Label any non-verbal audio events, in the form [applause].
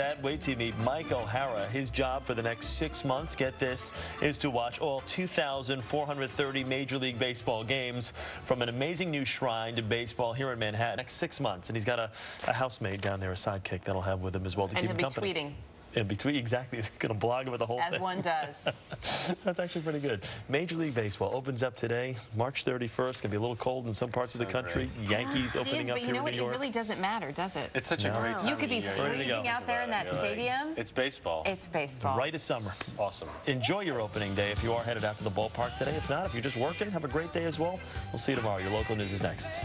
That wait till you meet Mike O'Hara. His job for the next six months, get this, is to watch all 2,430 Major League Baseball games from an amazing new shrine to baseball here in Manhattan. Next six months, and he's got a, a housemaid down there, a sidekick that'll have with him as well to and keep he'll him be company. tweeting. In between, exactly. [laughs] He's going to blog about the whole As thing. one does. [laughs] That's actually pretty good. Major League Baseball opens up today, March 31st. Going to be a little cold in some parts of the So country. Yankees [gasps] It opening is, up but you here know in what? New It really doesn't matter, does it? It's such a great time. You could be of year. Ready to freezing out there in that You're right. stadium. It's baseball. It's baseball. Right as summer. awesome. Enjoy your opening day if you are headed out to the ballpark today. If not, if you're just working, have a great day as well. We'll see you tomorrow. Your local news is next.